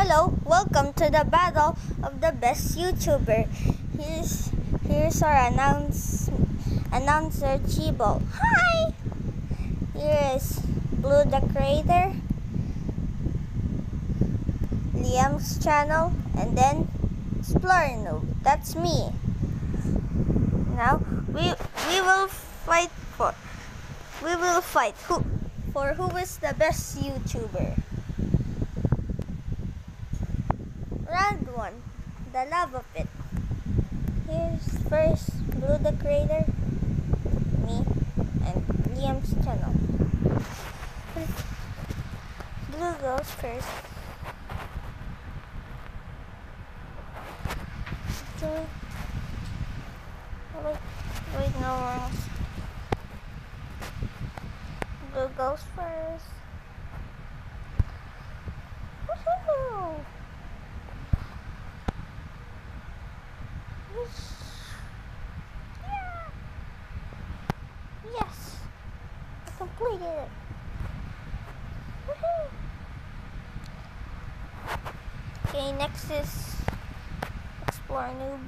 Hello, welcome to the battle of the best YouTuber. Here's here's our announce announcer Chibo. Hi. Here is Blue the Creator, Liam's channel, and then Explorer Noob. That's me. Now we we will fight for we will fight who for who is the best YouTuber. Round one, the lava pit. Here's first Blue the Creator, me, and Liam's channel. Blue goes first. Okay. Wait, oh, wait, no wrongs. Blue goes first. Woohoo! Yeah. Yes, I completed it. Okay, next is Explore Noob.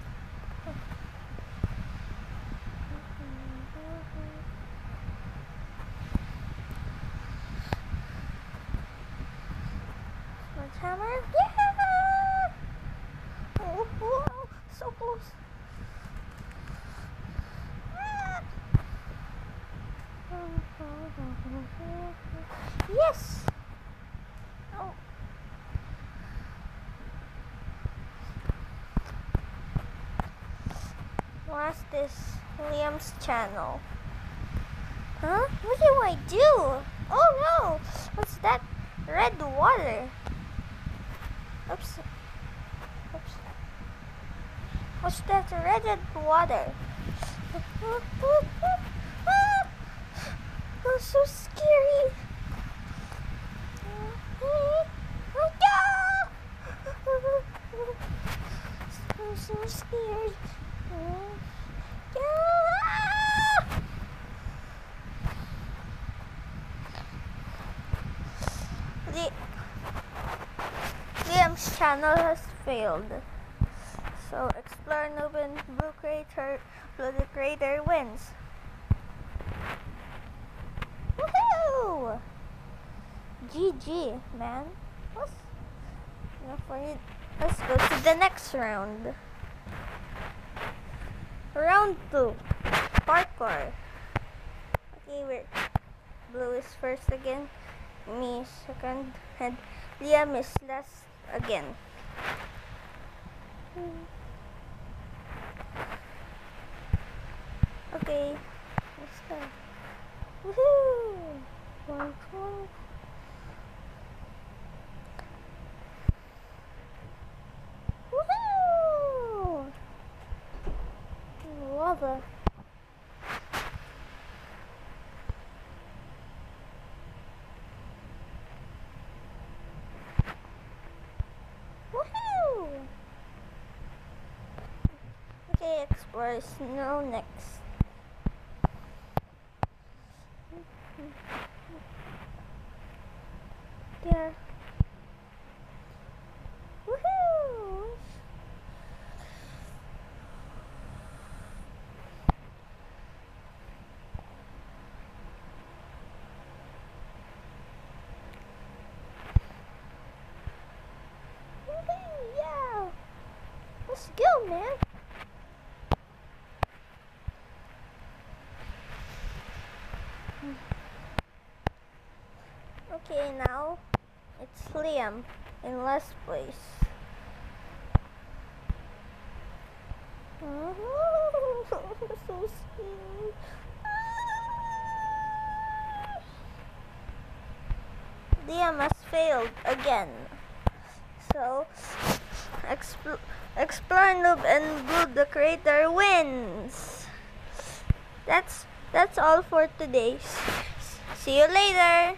Sledgehammer. Yeah! Oh, whoa, so close. Yes! Oh. Last is Liam's channel. Huh? What do I do? Oh no! What's that? Red water. Oops. Oops. What's that red water? Oh, so scary. I'm so scared. The Liam's channel has failed. So Explore and Blue Creator Blue the Creator wins. Woohoo! GG, man. Let's, go to the next round. Round two. Parkour. Okay, we're blue is first again. Me second. And Liam is last again. Okay, let's go. Woohoo! One, two. Woohoo! Lava. Woohoo! Explore snow next. There. Woohoo! Woohoo! Yeah! Let's go, man! Okay, now it's Liam in last place. Mm-hmm. so scared. Liam has failed again. So, Expl Explore and Blue the Creator wins. That's that's all for today. See you later.